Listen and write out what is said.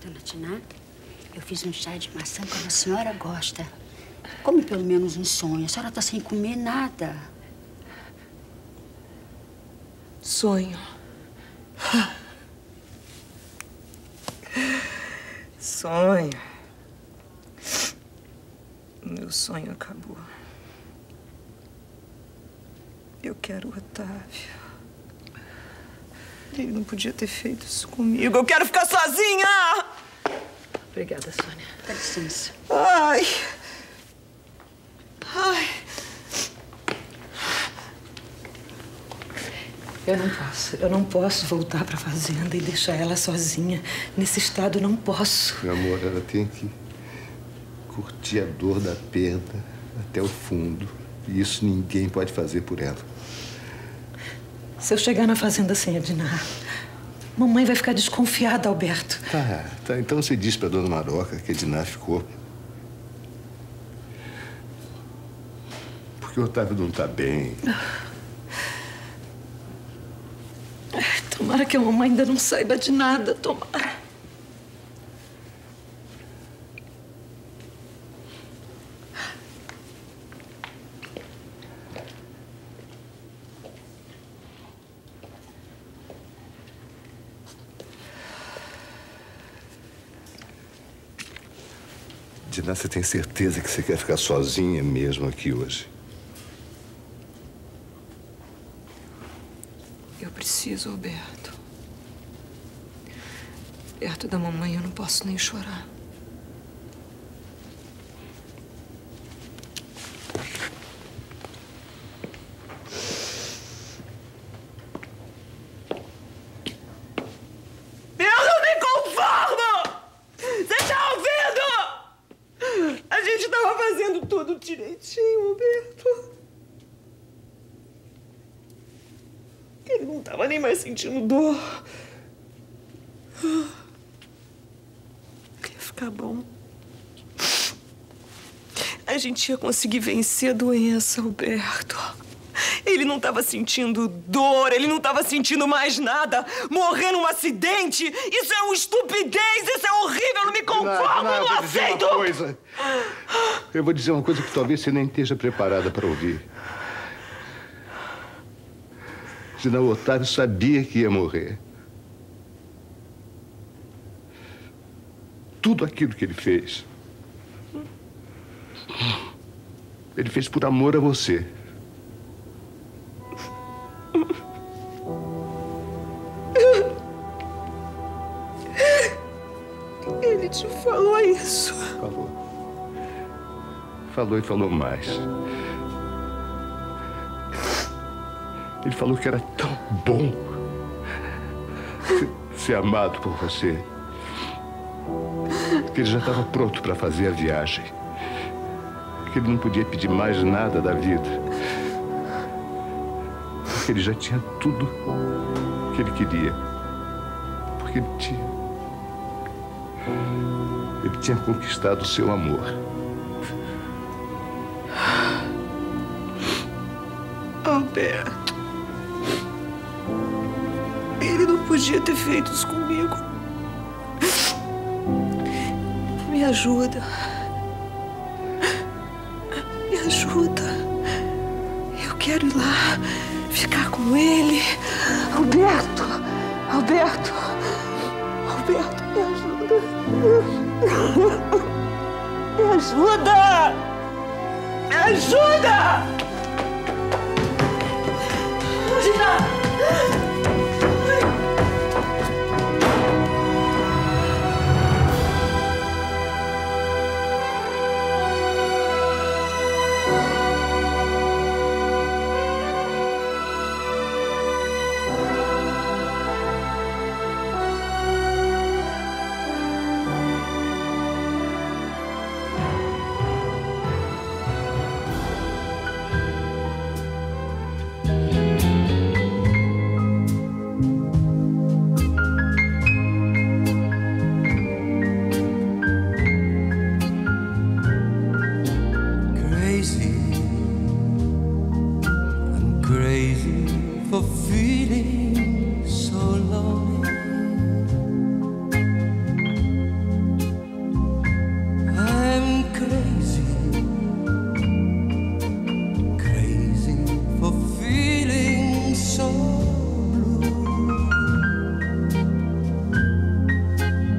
Dona Tina, eu fiz um chá de maçã como a senhora gosta. Come pelo menos um sonho. A senhora tá sem comer nada. Sonho. Sonho. Meu sonho acabou. Eu quero o Otávio. Ele não podia ter feito isso comigo. Eu quero ficar sozinha! Obrigada, Sônia. Dá licença. Ai! Ai! Eu não posso. Eu não posso voltar pra fazenda e deixar ela sozinha. Nesse estado, eu não posso. Meu amor, ela tem que curtir a dor da perda até o fundo. E isso ninguém pode fazer por ela. Se eu chegar na fazenda sem a Dinar, mamãe vai ficar desconfiada, Alberto. Tá, tá. Então você diz pra dona Maroca que a ficou. Porque o Otávio não tá bem. Tomara que a mamãe ainda não saiba de nada, tomara. Diná, você tem certeza que você quer ficar sozinha mesmo aqui hoje? Eu preciso, Alberto. Perto da mamãe eu não posso nem chorar. Eu não me conformo! Você tá ouvindo? A gente tava fazendo tudo direitinho, Alberto. Ele não tava nem mais sentindo dor. Ia ficar bom. A gente ia conseguir vencer a doença, Alberto. Ele não estava sentindo dor, ele não estava sentindo mais nada. Morrer num acidente, isso é uma estupidez, isso é horrível, eu não me conformo, Diná, eu eu não vou dizer aceito. uma coisa. Eu vou dizer uma coisa que talvez você nem esteja preparada para ouvir. Senão o Otávio sabia que ia morrer. Tudo aquilo que ele fez. Ele fez por amor a você. Ele te falou isso. Falou. Falou e falou mais. Ele falou que era tão bom ser amado por você. Que ele já estava pronto para fazer a viagem. Que ele não podia pedir mais nada da vida. Porque ele já tinha tudo que ele queria. Porque ele tinha. Ele tinha conquistado o seu amor. Alberto. Ele podia ter feito isso comigo. Me ajuda. Me ajuda. Eu quero ir lá, ficar com ele. Alberto! Alberto! Alberto, me ajuda. Me ajuda! Me ajuda! waiting so long.